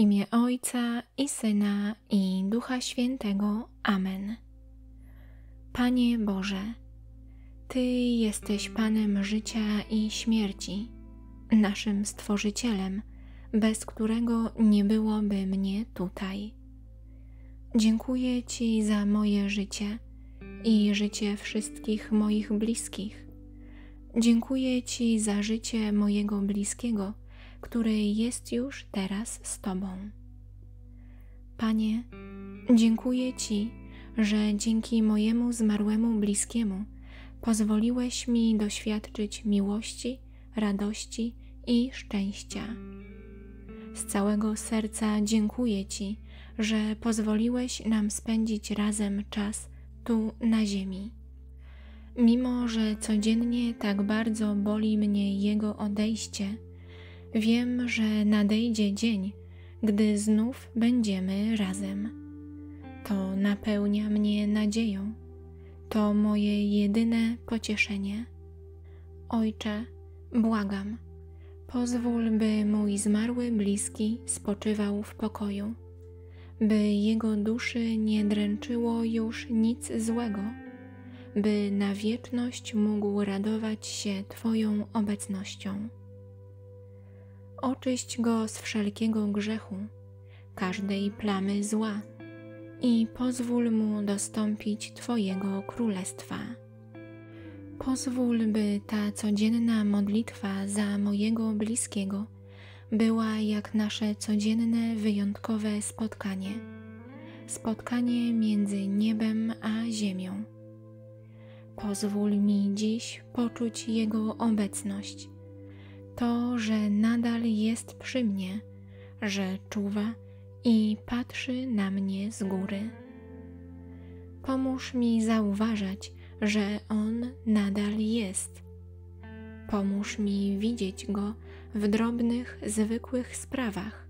imię Ojca i Syna i Ducha Świętego. Amen. Panie Boże, Ty jesteś Panem życia i śmierci, naszym Stworzycielem, bez którego nie byłoby mnie tutaj. Dziękuję Ci za moje życie i życie wszystkich moich bliskich. Dziękuję Ci za życie mojego bliskiego, który jest już teraz z Tobą. Panie, dziękuję Ci, że dzięki mojemu zmarłemu bliskiemu pozwoliłeś mi doświadczyć miłości, radości i szczęścia. Z całego serca dziękuję Ci, że pozwoliłeś nam spędzić razem czas tu na ziemi. Mimo, że codziennie tak bardzo boli mnie Jego odejście, wiem, że nadejdzie dzień, gdy znów będziemy razem. To napełnia mnie nadzieją. To moje jedyne pocieszenie. Ojcze, błagam, pozwól, by mój zmarły bliski spoczywał w pokoju, by jego duszy nie dręczyło już nic złego, by na wieczność mógł radować się Twoją obecnością. Oczyść go z wszelkiego grzechu, każdej plamy zła i pozwól mu dostąpić Twojego królestwa. Pozwól, by ta codzienna modlitwa za mojego bliskiego była jak nasze codzienne, wyjątkowe spotkanie spotkanie między niebem a ziemią. Pozwól mi dziś poczuć Jego obecność, to, że nadal jest przy mnie, że czuwa i patrzy na mnie z góry. Pomóż mi zauważać, że On nadal jest. Pomóż mi widzieć Go w drobnych, zwykłych sprawach,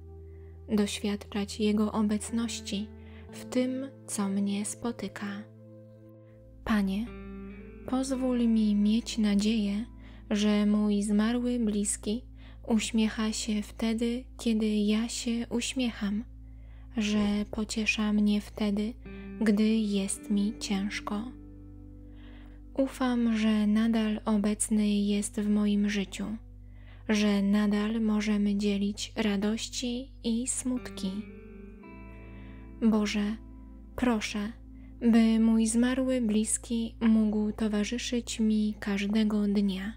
doświadczać Jego obecności w tym, co mnie spotyka. Panie, pozwól mi mieć nadzieję, że mój zmarły bliski uśmiecha się wtedy, kiedy ja się uśmiecham, że pociesza mnie wtedy, gdy jest mi ciężko. Ufam, że nadal obecny jest w moim życiu, że nadal możemy dzielić radości i smutki. Boże, proszę, by mój zmarły bliski mógł towarzyszyć mi każdego dnia,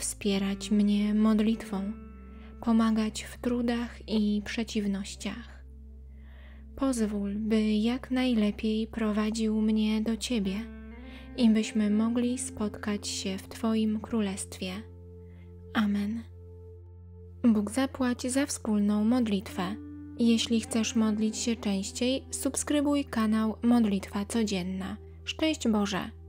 wspierać mnie modlitwą, pomagać w trudach i przeciwnościach. Pozwól, by jak najlepiej prowadził mnie do Ciebie i byśmy mogli spotkać się w Twoim Królestwie. Amen. Bóg zapłać za wspólną modlitwę. Jeśli chcesz modlić się częściej, subskrybuj kanał Modlitwa Codzienna. Szczęść Boże!